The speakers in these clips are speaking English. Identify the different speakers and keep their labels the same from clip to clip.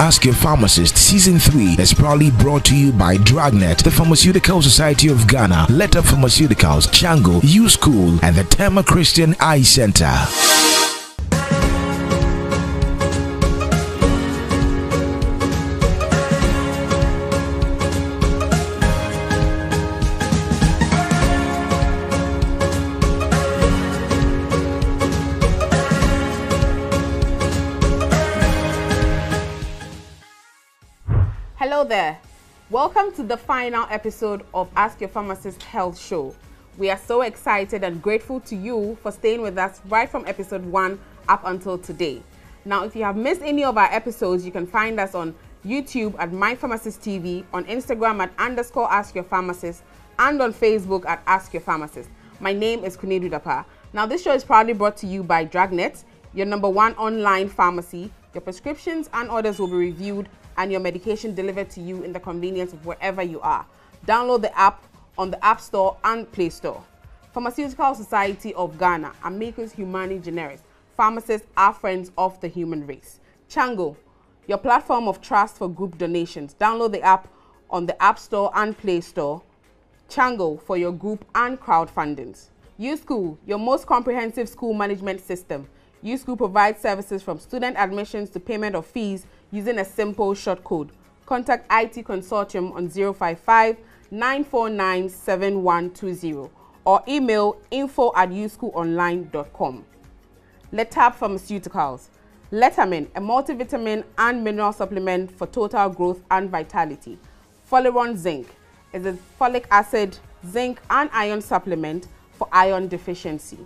Speaker 1: Ask Your Pharmacist Season 3 is proudly brought to you by Drugnet, the Pharmaceutical Society of Ghana, Letap Pharmaceuticals, Chango, U School, and the Tema Christian Eye Center.
Speaker 2: To the final episode of Ask Your Pharmacist Health Show. We are so excited and grateful to you for staying with us right from episode 1 up until today. Now, if you have missed any of our episodes, you can find us on YouTube at My Pharmacist TV, on Instagram at underscore Ask Your Pharmacist, and on Facebook at Ask Your Pharmacist. My name is Kunedu Dapa. Now, this show is proudly brought to you by Drugnet, your number one online pharmacy. Your prescriptions and orders will be reviewed and your medication delivered to you in the convenience of wherever you are. Download the app on the App Store and Play Store. Pharmaceutical Society of Ghana, Amicus Humani Generis. Pharmacists are friends of the human race. Chango, your platform of trust for group donations. Download the app on the App Store and Play Store. Chango for your group and crowdfundings. U-School, your most comprehensive school management system. U-School provides services from student admissions to payment of fees using a simple short code. Contact IT Consortium on 055 949 7120 or email info at uschoolonline.com. Letap Pharmaceuticals. Letamin, a multivitamin and mineral supplement for total growth and vitality. Foliron Zinc is a folic acid, zinc, and iron supplement for iron deficiency.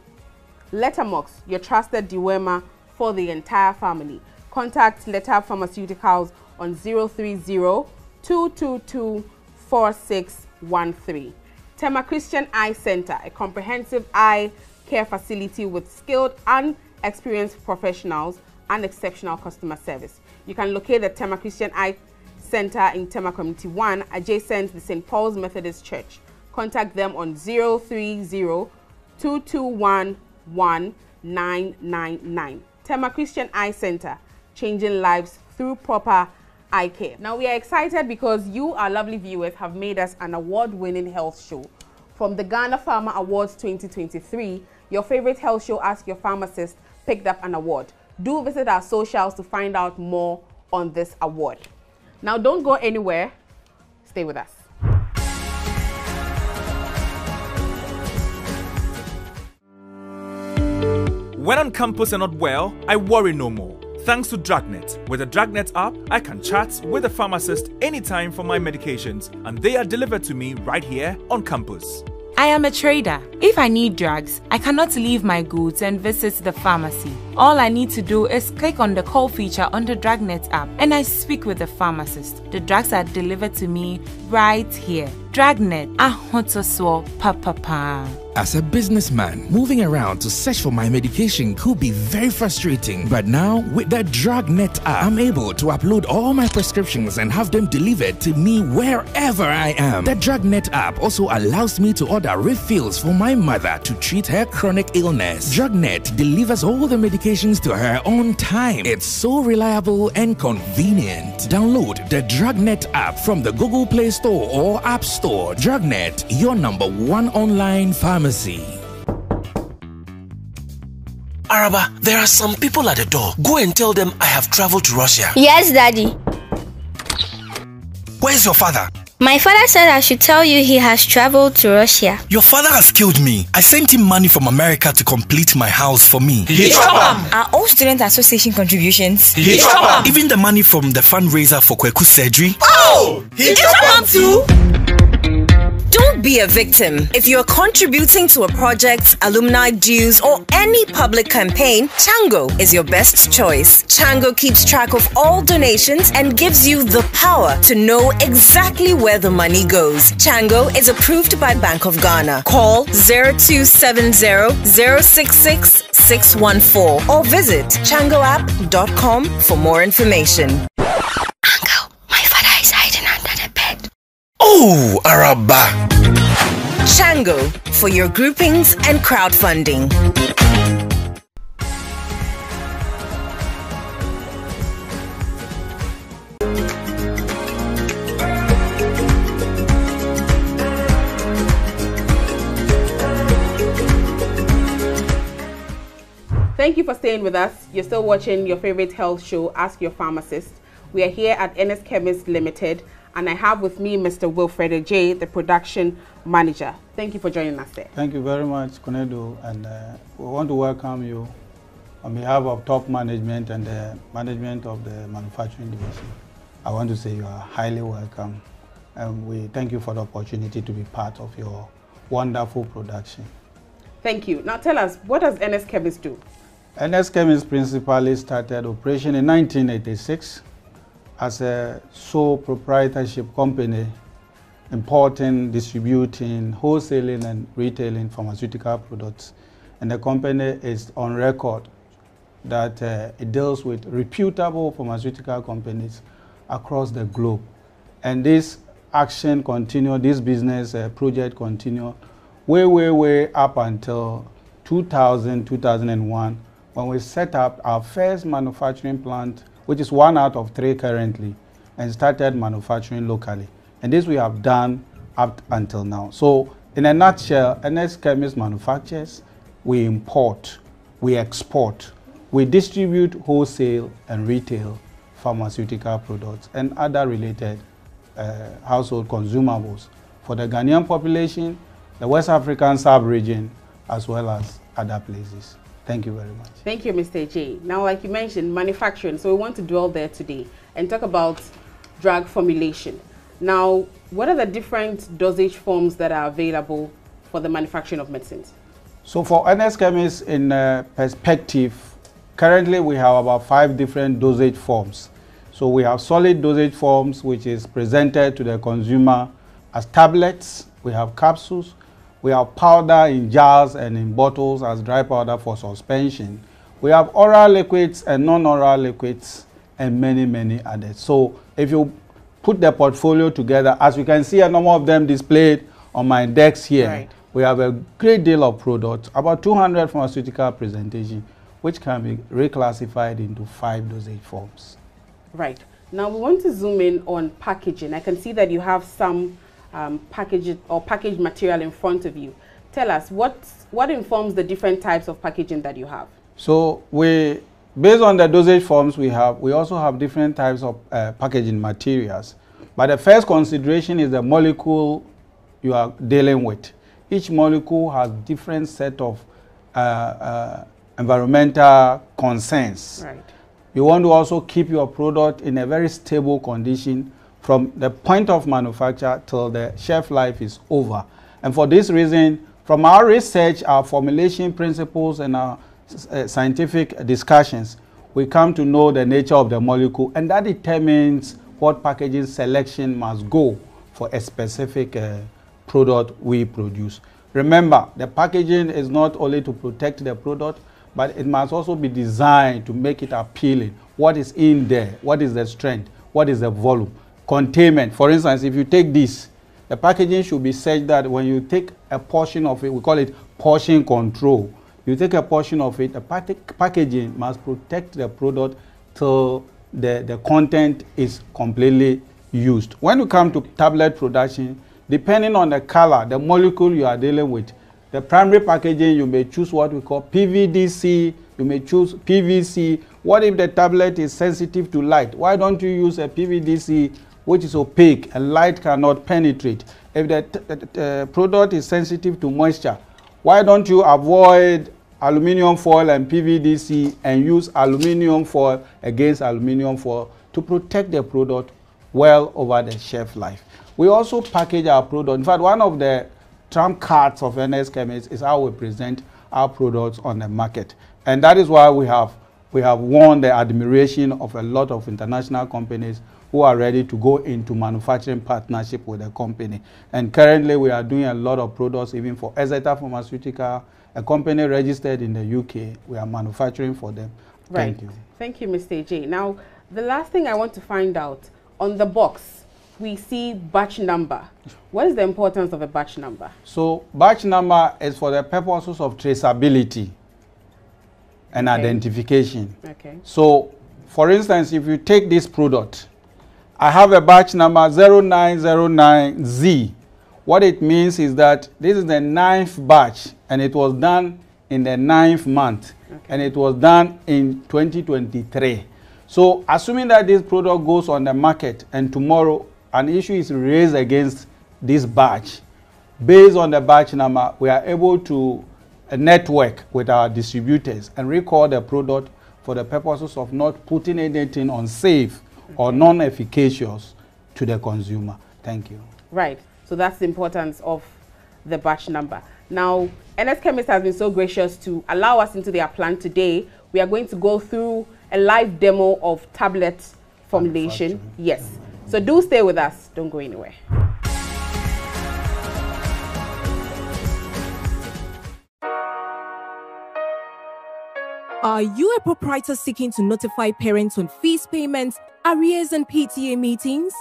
Speaker 2: Letamox, your trusted dewormer for the entire family. Contact Letap Pharmaceuticals on 030-222-4613. Tema Christian Eye Center, a comprehensive eye care facility with skilled and experienced professionals and exceptional customer service. You can locate the Tema Christian Eye Center in Tema Community 1, adjacent to the St. Paul's Methodist Church. Contact them on 030 221 1999. Tema Christian Eye Center, changing lives through proper eye care. Now, we are excited because you, our lovely viewers, have made us an award winning health show. From the Ghana Pharma Awards 2023, your favorite health show, Ask Your Pharmacist, picked up an award. Do visit our socials to find out more on this award. Now, don't go anywhere, stay with us.
Speaker 3: When on campus and not well, I worry no more. Thanks to Drugnet. With the Drugnet app, I can chat with a pharmacist anytime for my medications, and they are delivered to me right here on campus.
Speaker 4: I am a trader. If I need drugs, I cannot leave my goods and visit the pharmacy. All I need to do is click on the call feature on the Drugnet app and I speak with the pharmacist. The drugs are delivered to me right here. Drugnet, ahotoswo.
Speaker 5: As a businessman, moving around to search for my medication could be very frustrating. But now, with the Drugnet app, I'm able to upload all my prescriptions and have them delivered to me wherever I am. The Drugnet app also allows me to order refills for my mother to treat her chronic illness. Drugnet delivers all the medications to her on time. It's so reliable and convenient. Download the Drugnet app from the Google Play Store or App Store. Drugnet, your number one online pharmacy.
Speaker 6: Araba, there are some people at the door. Go and tell them I have traveled to Russia.
Speaker 7: Yes, Daddy.
Speaker 6: Where's your father?
Speaker 7: My father said I should tell you he has traveled to Russia.
Speaker 6: Your father has killed me. I sent him money from America to complete my house for me.
Speaker 8: Are all student association contributions?
Speaker 6: He Even the money from the fundraiser for Kweku surgery.
Speaker 8: Oh! He too? Be a victim. If you're contributing to a project, alumni dues, or any public campaign, Chango is your best choice. Chango keeps track of all donations and gives you the power to know exactly where the money goes. Chango is approved by Bank of Ghana. Call 0270 066 614 or visit changoapp.com for more information.
Speaker 6: Oh, Araba!
Speaker 8: Chango for your groupings and crowdfunding.
Speaker 2: Thank you for staying with us. You're still watching your favorite health show, Ask Your Pharmacist. We are here at Ernest Chemist Limited and I have with me Mr. Wilfred J, the production manager. Thank you for joining us there.
Speaker 9: Thank you very much, Konedo, and uh, we want to welcome you on behalf of top management and the management of the manufacturing division. I want to say you are highly welcome, and we thank you for the opportunity to be part of your wonderful production.
Speaker 2: Thank you. Now tell us, what does Ernest Chemist do?
Speaker 9: Ernest Chemist principally started operation in 1986 as a sole proprietorship company importing, distributing, wholesaling and retailing pharmaceutical products. And the company is on record that uh, it deals with reputable pharmaceutical companies across the globe. And this action continued, this business uh, project continued way, way, way up until 2000, 2001, when we set up our first manufacturing plant, which is one out of three currently, and started manufacturing locally. And this we have done up until now. So in a nutshell, Ernest Chemist manufactures, we import, we export, we distribute wholesale and retail pharmaceutical products and other related uh, household consumables for the Ghanaian population the West African sub-region, as well as other places. Thank you very much.
Speaker 2: Thank you, Mr. J. Now, like you mentioned, manufacturing. So we want to dwell there today and talk about drug formulation. Now, what are the different dosage forms that are available for the manufacturing of medicines?
Speaker 9: So for Ernest Chemists in uh, perspective, currently we have about five different dosage forms. So we have solid dosage forms, which is presented to the consumer as tablets. We have capsules. We have powder in jars and in bottles as dry powder for suspension. We have oral liquids and non-oral liquids and many, many others. So if you put the portfolio together, as you can see a number of them displayed on my desk here, right. we have a great deal of products, about 200 pharmaceutical presentation, which can be reclassified into five dosage forms.
Speaker 2: Right. Now we want to zoom in on packaging. I can see that you have some um, package or package material in front of you. Tell us what what informs the different types of packaging that you have.
Speaker 9: So we, based on the dosage forms we have, we also have different types of uh, packaging materials. But the first consideration is the molecule you are dealing with. Each molecule has different set of uh, uh, environmental concerns. Right. You want to also keep your product in a very stable condition from the point of manufacture till the shelf life is over. And for this reason, from our research, our formulation principles, and our uh, scientific discussions, we come to know the nature of the molecule, and that determines what packaging selection must go for a specific uh, product we produce. Remember, the packaging is not only to protect the product, but it must also be designed to make it appealing. What is in there? What is the strength? What is the volume? Containment. For instance, if you take this, the packaging should be such that when you take a portion of it, we call it portion control. You take a portion of it, the packaging must protect the product till the, the content is completely used. When you come to tablet production, depending on the color, the molecule you are dealing with, the primary packaging, you may choose what we call PVDC, you may choose PVC. What if the tablet is sensitive to light? Why don't you use a PVDC which is opaque and light cannot penetrate. If the uh, product is sensitive to moisture, why don't you avoid aluminum foil and PVDC and use aluminum foil against aluminum foil to protect the product well over the shelf life. We also package our product. In fact, one of the trump cards of Ernest Chemist is how we present our products on the market. And that is why we have, we have won the admiration of a lot of international companies who are ready to go into manufacturing partnership with the company. And currently we are doing a lot of products even for Exeter Pharmaceutical, a company registered in the UK. We are manufacturing for them.
Speaker 2: Right.
Speaker 9: Thank you.
Speaker 2: Thank you, Mr. J. Now, the last thing I want to find out, on the box, we see batch number. What is the importance of a batch number?
Speaker 9: So batch number is for the purposes of traceability and okay. identification. Okay. So for instance, if you take this product, I have a batch number 0909Z. What it means is that this is the ninth batch and it was done in the ninth month, okay. and it was done in 2023. So, assuming that this product goes on the market and tomorrow an issue is raised against this batch, based on the batch number, we are able to uh, network with our distributors and recall the product for the purposes of not putting anything unsafe okay. Or non-efficacious to the consumer. Thank you.
Speaker 2: Right. So that's the importance of the batch number. Now, Ernest Chemist has been so gracious to allow us into their plant today. We are going to go through a live demo of tablet formulation. Yes. So do stay with us. Don't go anywhere.
Speaker 10: Are you a proprietor seeking to notify parents on fees payments, arrears, and PTA meetings?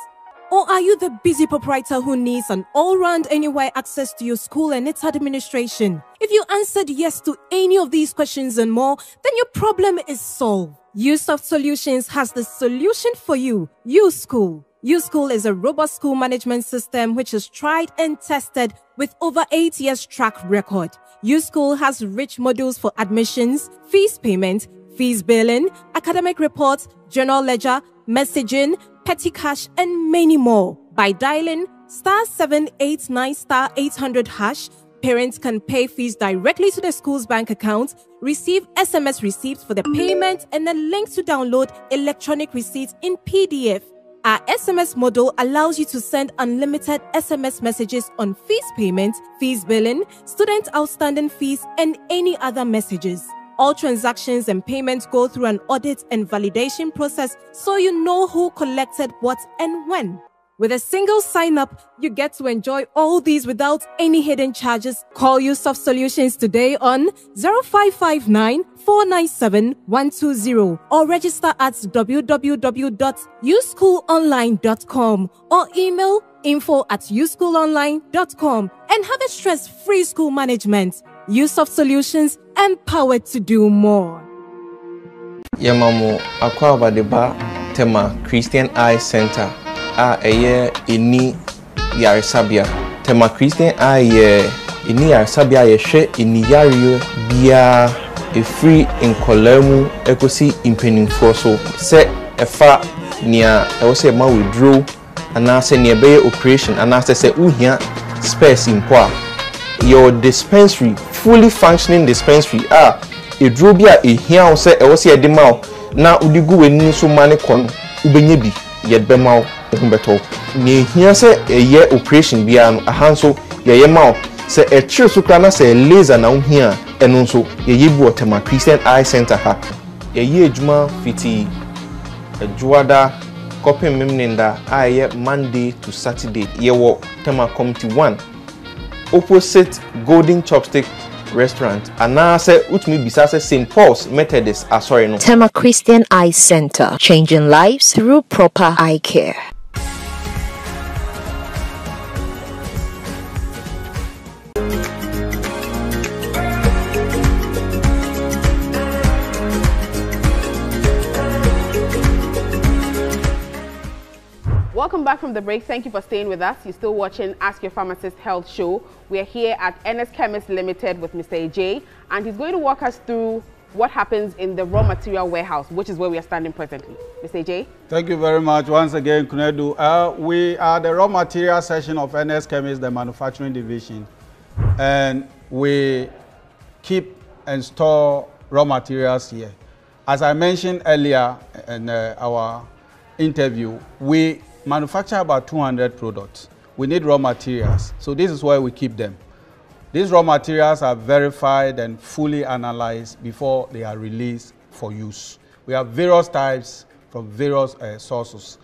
Speaker 10: Or are you the busy proprietor who needs an all round anywhere access to your school and its administration? If you answered yes to any of these questions and more, then your problem is solved. USoft Solutions has the solution for you. USchool. USchool is a robust school management system which is tried and tested with over eight years track record. USchool has rich modules for admissions, fees payment, fees billing, academic reports, journal ledger, messaging, petty cash, and many more. By dialing star 789 star 800 hash, parents can pay fees directly to the school's bank account, receive SMS receipts for the payment, and a link to download electronic receipts in PDF. Our SMS model allows you to send unlimited SMS messages on fees payment, fees billing, student outstanding fees, and any other messages. All transactions and payments go through an audit and validation process so you know who collected what and when. With a single sign up, you get to enjoy all these without any hidden charges. Call USoft Solutions today on 0559 497 120 or register at www.uschoolonline.com or email info at uschoolonline.com and have a stress free school management. USoft Solutions empowered to do more.
Speaker 11: Yamamu Aqua Badeba Tema Christian Eye Center a ɛyɛ ɛni yaresabea tema christian a yɛ ɛni yaresabea yɛhwɛ ɛniyareɛ biara ɛfiri nkɔlaa mu ɛkɔsi mpanimfoɔ so sɛ ɛfa nea ɛwɔ sɛ ɛma wɛduro anaasɛ nea ɛbɛyɛ operation anaasɛ sɛ wohia spares mpo a yɛwɔ dispensary fully functioning dispensary a eduro bi a ehia wo sɛ ɛwɔ sɛ yɛde ma wo na wode gu w'ani so ma ne kɔ no wobɛnya bi yɛde wo bɛtɔ nea ehia sɛ ɛyɛ operation biara no aha nso yɛyɛ ma wo. Sɛ ɛkyerɛ so koraa na sɛ laser na wohia a ɛno nso yɛyɛ bi wɔ tema christian eye center ha. Yɛyɛ adwuma fitii adwoada kɔpem memnenda a ɛyɛ monday to saturday. Yɛwɔ tema committee one opposite golden chopstick restaurant. Anaasɛ wotumi bisa sɛ st paul's methodist asɔre no.
Speaker 12: Tema christian eye center changing lives through proper eye care
Speaker 2: Welcome back from the break. Thank you for staying with us. You're still watching Ask Your Pharmacist Health Show. We're here at Ernest Chemist Limited with Mr. AJ, and he's going to walk us through what happens in the raw material warehouse, which is where we are standing presently. Mr. AJ?
Speaker 9: Thank you very much once again, Kunedu. Uh, we are the raw material section of Ernest Chemist, the manufacturing division, and we keep and store raw materials here. As I mentioned earlier in uh, our interview, we manufacture about 200 products. We need raw materials. So this is why we keep them. These raw materials are verified and fully analyzed before they are released for use. We have various types from various uh, sources.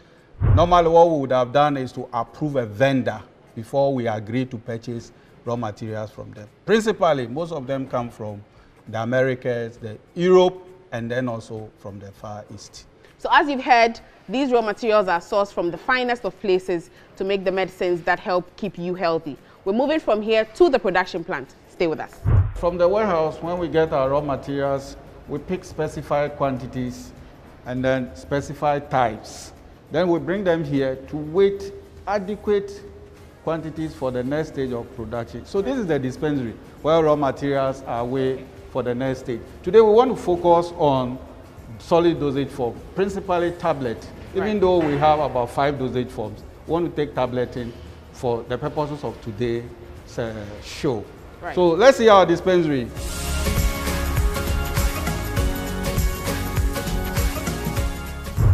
Speaker 9: Normally what we would have done is to approve a vendor before we agree to purchase raw materials from them. Principally, most of them come from the Americas, the Europe, and then also from the Far East.
Speaker 2: So as you've heard, these raw materials are sourced from the finest of places to make the medicines that help keep you healthy. We're moving from here to the production plant. Stay with us.
Speaker 9: From the warehouse, when we get our raw materials, we pick specified quantities and then specified types. Then we bring them here to wait adequate quantities for the next stage of production. So this is the dispensary where raw materials are weighed for the next stage. Today we want to focus on solid dosage form, principally tablet. Even
Speaker 2: Right.
Speaker 9: though we have about five dosage forms, we want to take tableting for the purposes of today's uh, show.
Speaker 2: Right.
Speaker 9: So let's see our dispensary.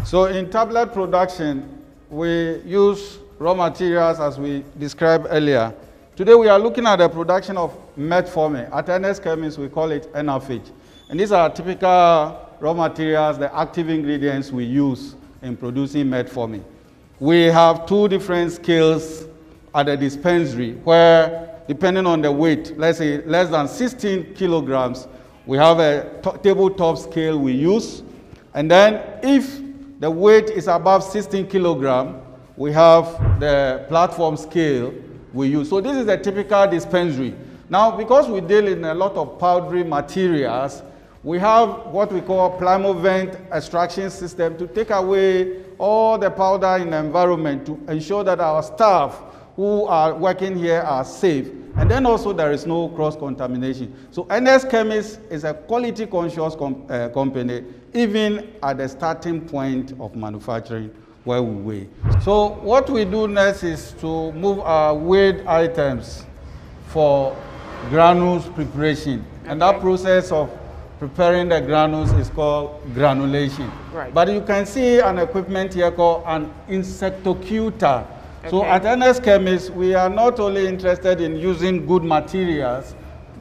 Speaker 9: So in tablet production, we use raw materials as we described earlier. Today we are looking at the production of metformin. At Ernest Chemist, we call it NFH. And these are typical raw materials, the active ingredients we use in producing metformin. We have two different scales at the dispensary where, depending on the weight, let's say less than 16 kilograms, we have a tabletop scale we use. And then if the weight is above 16 kilogram, we have the platform scale we use. So this is a typical dispensary. Now, because we deal in a lot of powdery materials, we have what we call Plymovent extraction system to take away all the powder in the environment to ensure that our staff who are working here are safe. And then also there is no cross-contamination. So Ernest Chemist is a quality conscious com- uh, company, even at the starting point of manufacturing where we weigh. So what we do next is to move our weighed items for granules preparation. And that process of preparing the granules is called granulation.
Speaker 2: Right.
Speaker 9: But you can see an equipment here called an insectocutor. So at Ernest Chemist, we are not only interested in using good materials,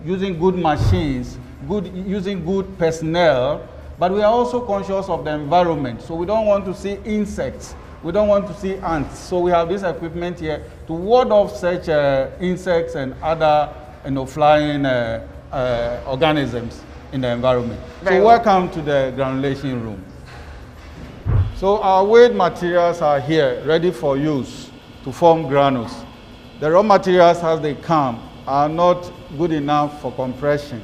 Speaker 9: using good machines, good, using good personnel, but we are also conscious of the environment. So we don't want to see insects. We don't want to see ants. So we have this equipment here to ward off such uh, insects and other you know, flying uh, uh, organisms in the environment.
Speaker 2: Very
Speaker 9: so
Speaker 2: well.
Speaker 9: welcome to the granulation room. So our weighed materials are here, ready for use to form granules. The raw materials as they come are not good enough for compression,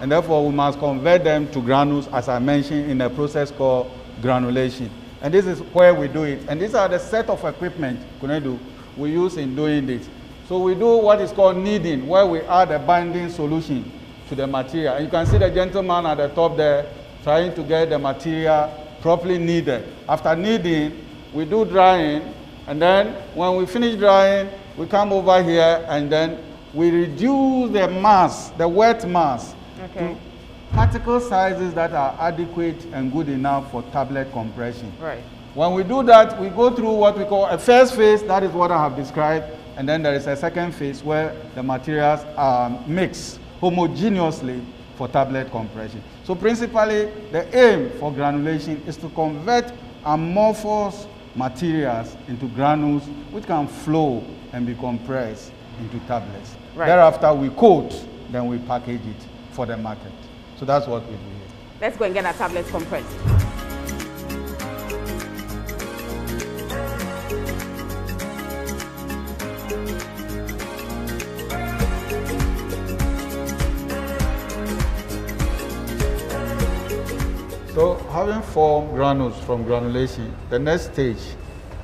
Speaker 9: and therefore we must convert them to granules, as I mentioned, in a process called granulation. And this is where we do it. And these are the set of equipment, Kunedu, we use in doing this. So we do what is called kneading, where we add a binding solution to the material. And you can see the gentleman at the top there trying to get the material properly kneaded. After kneading, we do drying, and then when we finish drying, we come over here and then we reduce the mass, the wet mass,
Speaker 2: Okay.
Speaker 9: to particle sizes that are adequate and good enough for tablet compression.
Speaker 2: Right.
Speaker 9: When we do that, we go through what we call a first phase, that is what I have described, and then there is a second phase where the materials are mixed homogeneously for tablet compression. So principally, the aim for granulation is to convert amorphous materials into granules which can flow and be compressed into tablets.
Speaker 2: Right.
Speaker 9: Thereafter, we coat, then we package it for the market. So that's what we do here.
Speaker 2: Let's go and get our tablets compressed.
Speaker 9: So having formed granules from granulation, the next stage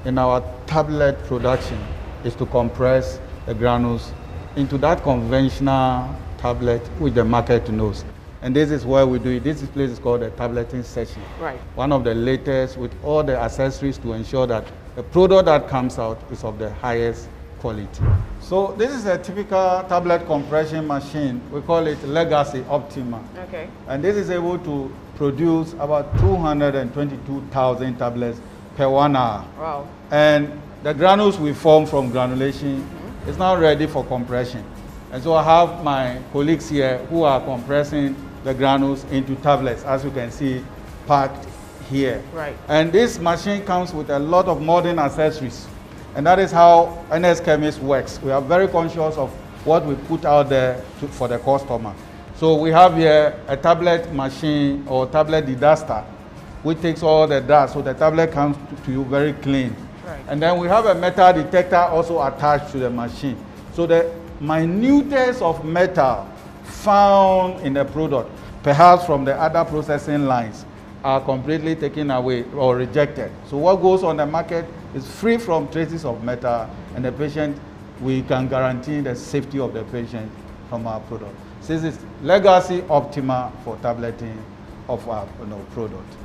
Speaker 9: in our tablet production is to compress the granules into that conventional tablet which the market knows. And this is where we do it. This place is called the tableting session.
Speaker 2: Right.
Speaker 9: One of the latest with all the accessories to ensure that the product that comes out is of the highest quality. So this is a typical tablet compression machine. We call it Legacy Optima.
Speaker 2: Okay.
Speaker 9: And this is able to produce about 222,000 tablets per one hour.
Speaker 2: Wow.
Speaker 9: And the granules we form from granulation mm-hmm. is now ready for compression. And so I have my colleagues here who are compressing the granules into tablets, as you can see packed here.
Speaker 2: Right.
Speaker 9: And this machine comes with a lot of modern accessories. And that is how Ernest Chemist works. We are very conscious of what we put out there to, for the customer. So we have here a tablet machine or tablet deduster, which takes all the dust, so the tablet comes to, to you very clean.
Speaker 2: Right.
Speaker 9: And then we have a metal detector also attached to the machine. So the minutest of metal found in the product, perhaps from the other processing lines, are completely taken away or rejected. So what goes on the market is free from traces of metal, and the patient, we can guarantee the safety of the patient from our product. This is Legacy Optima for tableting of our you know, product.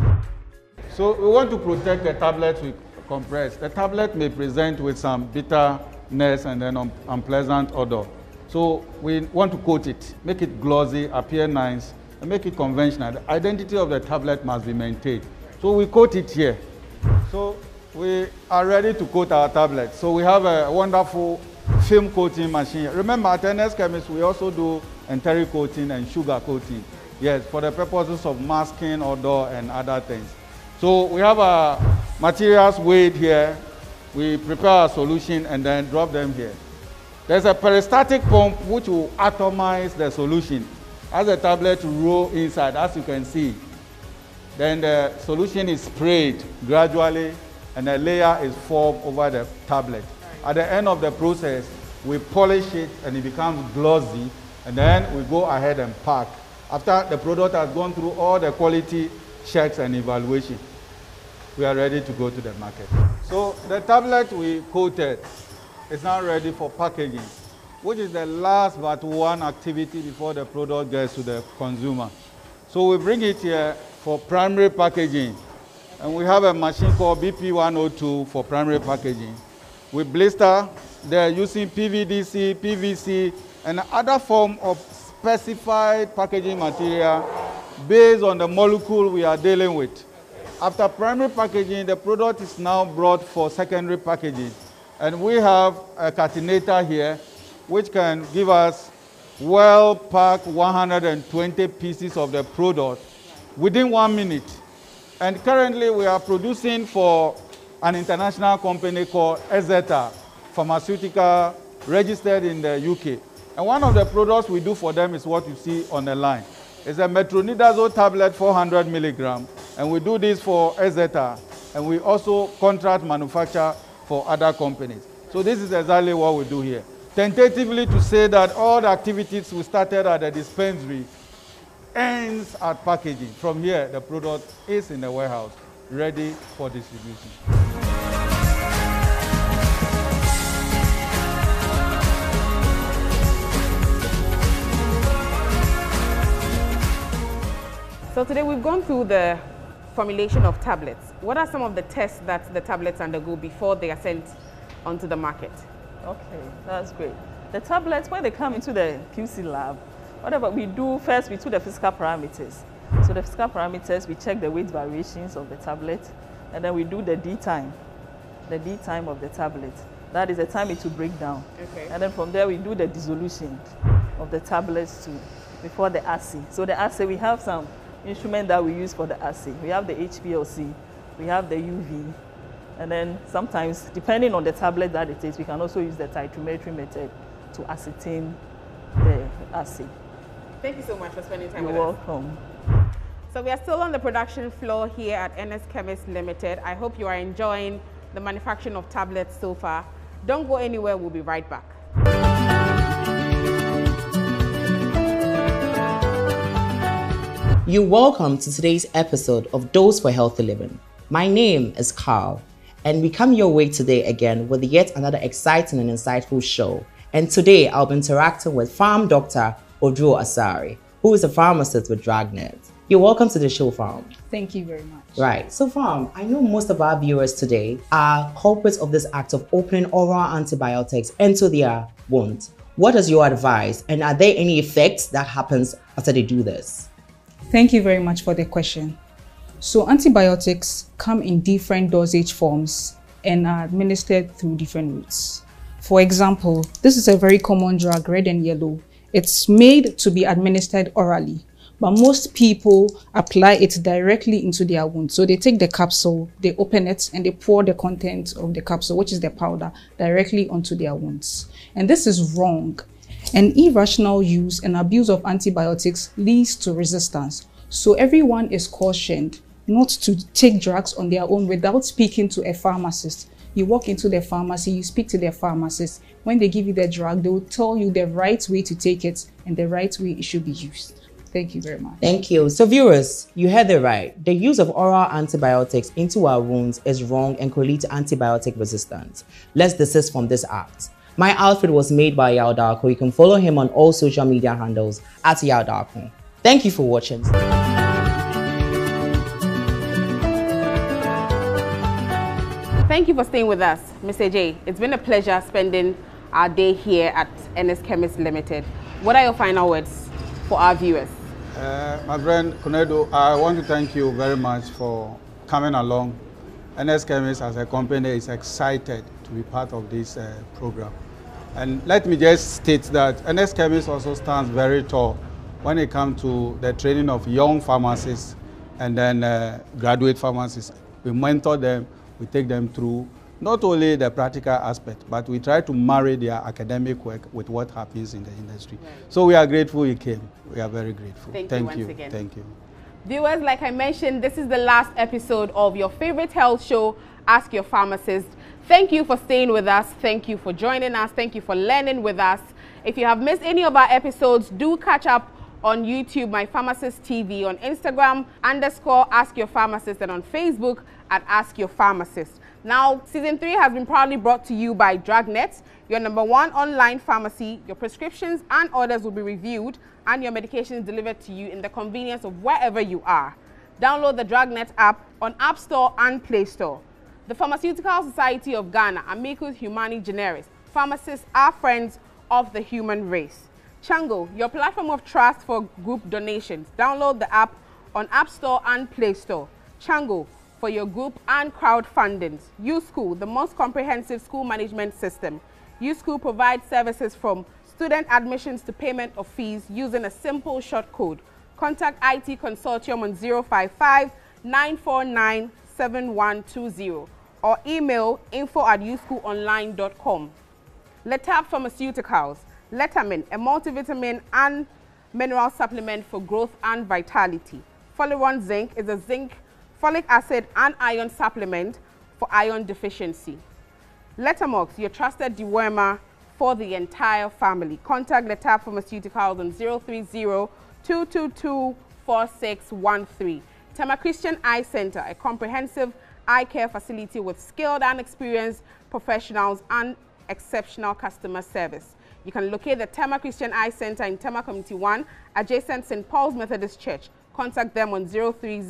Speaker 9: So we want to protect the tablet we compress. The tablet may present with some bitterness and then un unpleasant odor. So we want to coat it, make it glossy, appear nice, and make it conventional. The identity of the tablet must be maintained. So we coat it here. So we are ready to coat our tablet. So we have a wonderful film coating machine. Remember at Ernest Chemist, we also do enteric coating and sugar coating. Yes, for the purposes of masking, odor, and other things. So we have our materials weighed here. We prepare a solution and then drop them here. There's a peristaltic pump which will atomize the solution as the tablet roll inside, as you can see. Then the solution is sprayed gradually and a layer is formed over the tablet. At the end of the process, we polish it and it becomes glossy and then we go ahead and pack. After the product has gone through all the quality checks and evaluation, we are ready to go to the market. So the tablet we coated is now ready for packaging, which is the last but one activity before the product gets to the consumer. So we bring it here for primary packaging. And we have a machine called BP102 for primary packaging. We blister, they're using PVDC, PVC, and other form of specified packaging material based on the molecule we are dealing with. After primary packaging, the product is now brought for secondary packaging. And we have a cartonator here, which can give us well-packed 120 pieces of the product within one minute. And currently we are producing for an international company called Ezeta Pharmaceutical, registered in the UK. And one of the products we do for them is what you see on the line. It's a metronidazole tablet, 400 milligram. And we do this for Ezeta. And we also contract manufacture for other companies. So this is exactly what we do here. Tentatively to say that all the activities we started at the dispensary ends at packaging. From here, the product is in the warehouse, ready for distribution.
Speaker 2: So today we've gone through the formulation of tablets. What are some of the tests that the tablets undergo before they are sent onto the market?
Speaker 13: Okay, that's great. The tablets, when they come into the QC lab, whatever we do, first we do the physical parameters. So the physical parameters, we check the weight variations of the tablet, and then we do the D time, the D time of the tablet. That is the time it will break down.
Speaker 2: Okay.
Speaker 13: And then from there, we do the dissolution of the tablets to before the assay. So the assay, we have some instrument that we use for the assay. We have the HPLC, we have the UV, and then sometimes, depending on the tablet that it is, we can also use the titrometry method to ascertain the assay.
Speaker 2: Thank you so much for spending time
Speaker 13: You're
Speaker 2: with us.
Speaker 13: welcome.
Speaker 2: So we are still on the production floor here at Ernest Chemist Limited. I hope you are enjoying the manufacturing of tablets so far. Don't go anywhere, we'll be right back.
Speaker 14: You're welcome to today's episode of Dose for Healthy Living. My name is Carl, and we come your way today again with yet another exciting and insightful show. And today I'll be interacting with Farm Doctor Odro Asari, who is a pharmacist with Drugnet. You're welcome to the show, Farm.
Speaker 15: Thank you very much.
Speaker 14: Right. So, Farm, I know most of our viewers today are culprits of this act of opening oral antibiotics into their wounds. What is your advice, and are there any effects that happens after they do this?
Speaker 15: Thank you very much for the question. So, antibiotics come in different dosage forms and are administered through different routes. For example, this is a very common drug, red and yellow. It's made to be administered orally, but most people apply it directly into their wound. So they take the capsule, they open it, and they pour the content of the capsule, which is the powder, directly onto their wounds. And this is wrong. And irrational use and abuse of antibiotics leads to resistance. So everyone is cautioned not to take drugs on their own without speaking to a pharmacist. You walk into the pharmacy, you speak to the pharmacist. When they give you the drug, they will tell you the right way to take it and the right way it should be used. Thank you very much.
Speaker 14: Thank you. So, viewers, you heard it right. The use of oral antibiotics into our wounds is wrong and could lead to antibiotic resistance. Let's desist from this act. My outfit was made by Yao Darko. You can follow him on all social media handles at Yao Darko. Thank you for watching.
Speaker 2: Thank you for staying with us, Mr. J. It's been a pleasure spending our day here at Ernest Chemist Limited. What are your final words for our viewers?
Speaker 9: Uh, my friend Kunedo, I want to thank you very much for coming along. Ernest Chemist as a company is excited to be part of this uh, program. And let me just state that Ernest Chemist also stands very tall when it comes to the training of young pharmacists and then uh, graduate pharmacists. We mentor them, we take them through not only the practical aspect, but we try to marry their academic work with what happens in the industry. Right. So we are grateful you came. We are very grateful.
Speaker 2: Thank,
Speaker 9: Thank
Speaker 2: you once
Speaker 9: you.
Speaker 2: again.
Speaker 9: Thank you.
Speaker 2: Viewers, like I mentioned, this is the last episode of your favorite health show, Ask Your Pharmacist. Thank you for staying with us. Thank you for joining us. Thank you for learning with us. If you have missed any of our episodes, do catch up on YouTube, My Pharmacist TV, on Instagram, underscore Ask Your Pharmacist, and on Facebook at Ask Your Pharmacist. Now, season three has been proudly brought to you by Drugnet, your number one online pharmacy. Your prescriptions and orders will be reviewed and your medications delivered to you in the convenience of wherever you are. Download the Drugnet app on App Store and Play Store. The Pharmaceutical Society of Ghana, Amicus Humani Generis, pharmacists are friends of the human race. Chango, your platform of trust for group donations. Download the app on App Store and Play Store. Chango, for your group and crowdfundings. U-School, the most comprehensive school management system. U-School provides services from student admissions to payment of fees using a simple short code. Contact IT Consortium on 055 949 7120 or email info at uschoolonline.com. Letap Pharmaceuticals, Letamin, a multivitamin and mineral supplement for growth and vitality. Foliron Zinc is a zinc folic acid and iron supplement for iron deficiency. Letamox, your trusted dewormer for the entire family. Contact Letap Pharmaceuticals on 030-222-4613. Tema Christian Eye Center, a comprehensive eye care facility with skilled and experienced professionals and exceptional customer service. You can locate the Tema Christian Eye Center in Tema Community 1, adjacent St. Paul's Methodist Church. Contact them on 030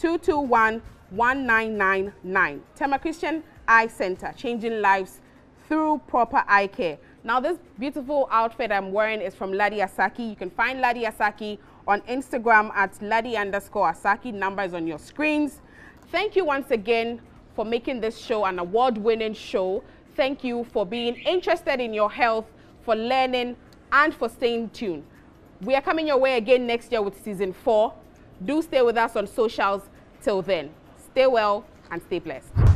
Speaker 2: 221 1999. Tema Christian Eye Center, changing lives through proper eye care. Now, this beautiful outfit I'm wearing is from Ladi Asaki. You can find Ladi Asaki on Instagram at Ladi underscore Asaki. Number is on your screens. Thank you once again for making this show an award-winning show. Thank you for being interested in your health, for learning, and for staying tuned. We are coming your way again next year with season four. Do stay with us on socials. Till then, stay well and stay blessed.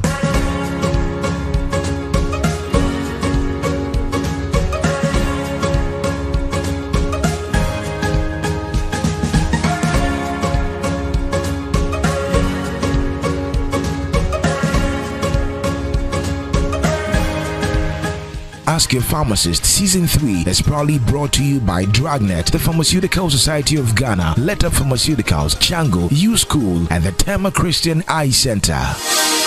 Speaker 1: Ask Your Pharmacist Season 3 is proudly brought to you by Drugnet, the Pharmaceutical Society of Ghana, Letap Pharmaceuticals, Chango, U School, and the Tema Christian Eye Center.